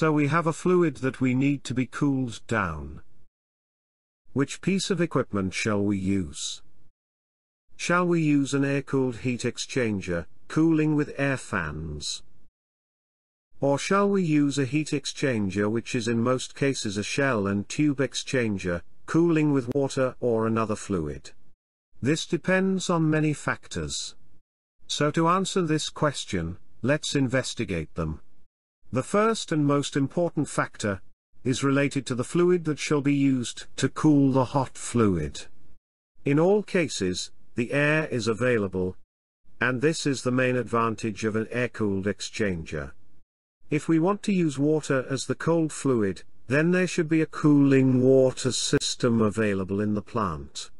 So we have a fluid that we need to be cooled down. Which piece of equipment shall we use? Shall we use an air-cooled heat exchanger, cooling with air fans? Or shall we use a heat exchanger which is in most cases a shell and tube exchanger, cooling with water or another fluid? This depends on many factors. So to answer this question, let's investigate them. The first and most important factor, is related to the fluid that shall be used to cool the hot fluid. In all cases, the air is available, and this is the main advantage of an air-cooled exchanger. If we want to use water as the cold fluid, then there should be a cooling water system available in the plant.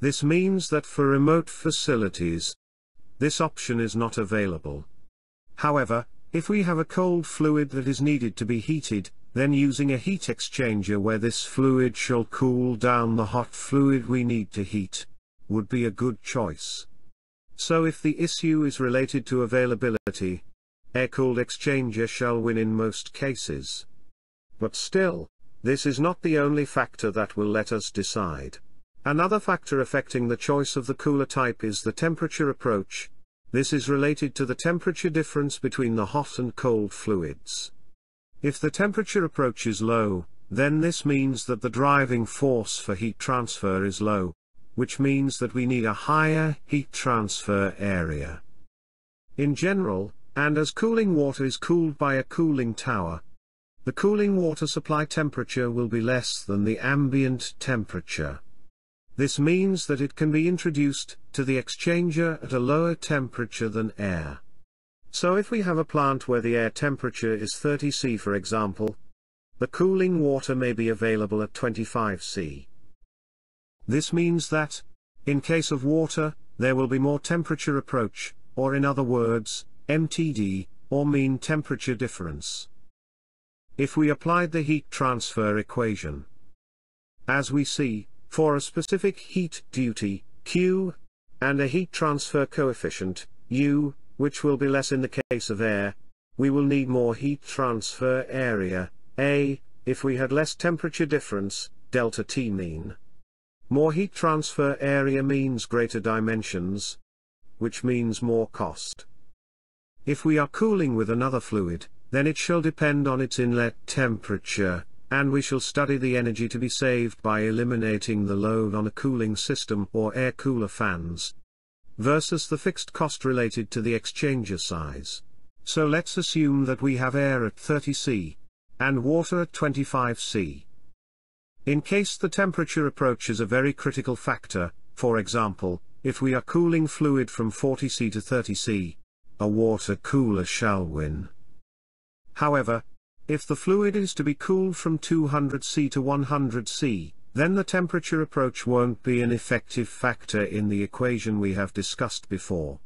This means that for remote facilities, this option is not available. However, if we have a cold fluid that is needed to be heated, then using a heat exchanger where this fluid shall cool down the hot fluid we need to heat, would be a good choice. So if the issue is related to availability, air-cooled exchanger shall win in most cases. But still, this is not the only factor that will let us decide. Another factor affecting the choice of the cooler type is the temperature approach. This is related to the temperature difference between the hot and cold fluids. If the temperature approach is low, then this means that the driving force for heat transfer is low, which means that we need a higher heat transfer area. In general, and as cooling water is cooled by a cooling tower, the cooling water supply temperature will be less than the ambient temperature. This means that it can be introduced to the exchanger at a lower temperature than air. So if we have a plant where the air temperature is 30 C for example, the cooling water may be available at 25 C. This means that, in case of water, there will be more temperature approach, or in other words, MTD, or mean temperature difference. If we applied the heat transfer equation, as we see, for a specific heat duty, Q, and a heat transfer coefficient, U, which will be less in the case of air, we will need more heat transfer area, A, if we had less temperature difference, delta T mean. More heat transfer area means greater dimensions, which means more cost. If we are cooling with another fluid, then it shall depend on its inlet temperature, and we shall study the energy to be saved by eliminating the load on a cooling system or air cooler fans, versus the fixed cost related to the exchanger size. So let's assume that we have air at 30 C, and water at 25 C. In case the temperature approaches a very critical factor, for example, if we are cooling fluid from 40 C to 30 C, a water cooler shall win. However, if the fluid is to be cooled from 200 C to 100 C, then the temperature approach won't be an effective factor in the equation we have discussed before.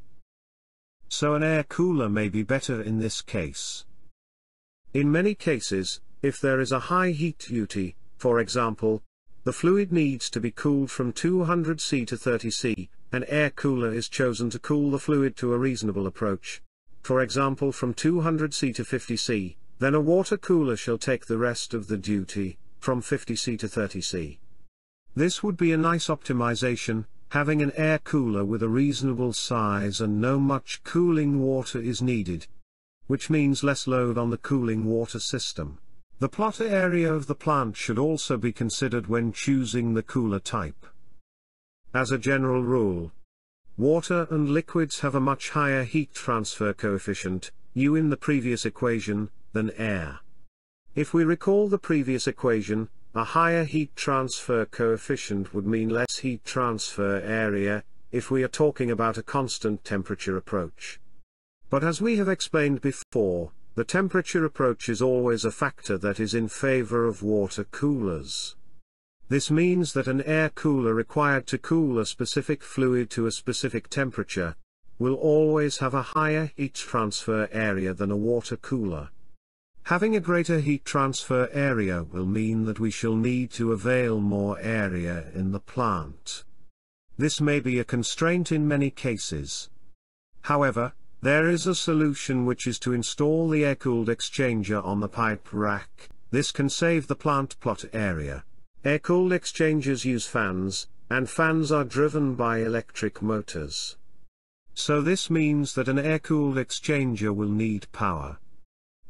So an air cooler may be better in this case. In many cases, if there is a high heat duty, for example, the fluid needs to be cooled from 200 C to 30 C, an air cooler is chosen to cool the fluid to a reasonable approach, for example from 200 C to 50 C, then a water cooler shall take the rest of the duty, from 50 C to 30 C. This would be a nice optimization, having an air cooler with a reasonable size and no much cooling water is needed. Which means less load on the cooling water system. The plot area of the plant should also be considered when choosing the cooler type. As a general rule, water and liquids have a much higher heat transfer coefficient, U in the previous equation, than air. If we recall the previous equation, a higher heat transfer coefficient would mean less heat transfer area, if we are talking about a constant temperature approach. But as we have explained before, the temperature approach is always a factor that is in favor of water coolers. This means that an air cooler required to cool a specific fluid to a specific temperature, will always have a higher heat transfer area than a water cooler. Having a greater heat transfer area will mean that we shall need to avail more area in the plant. This may be a constraint in many cases. However, There is a solution which is to install the air-cooled exchanger on the pipe rack, this can save the plant plot area. Air-cooled exchangers use fans, and fans are driven by electric motors. So this means that an air-cooled exchanger will need power.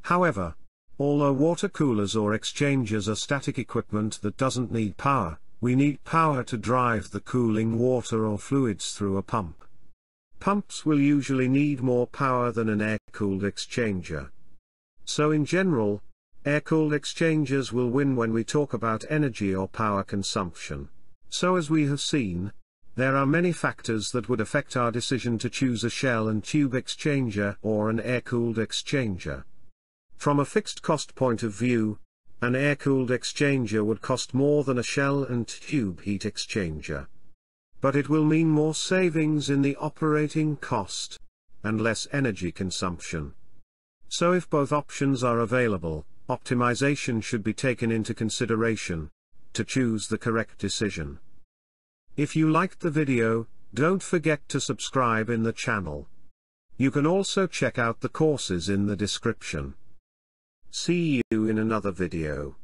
However, although water coolers or exchangers are static equipment that doesn't need power, we need power to drive the cooling water or fluids through a pump. Pumps will usually need more power than an air-cooled exchanger. So in general, air-cooled exchangers will win when we talk about energy or power consumption. So as we have seen, there are many factors that would affect our decision to choose a shell and tube exchanger or an air-cooled exchanger. From a fixed cost point of view, an air-cooled exchanger would cost more than a shell and tube heat exchanger but it will mean more savings in the operating cost, and less energy consumption. So if both options are available, optimization should be taken into consideration, to choose the correct decision. If you liked the video, don't forget to subscribe in the channel. You can also check out the courses in the description. See you in another video.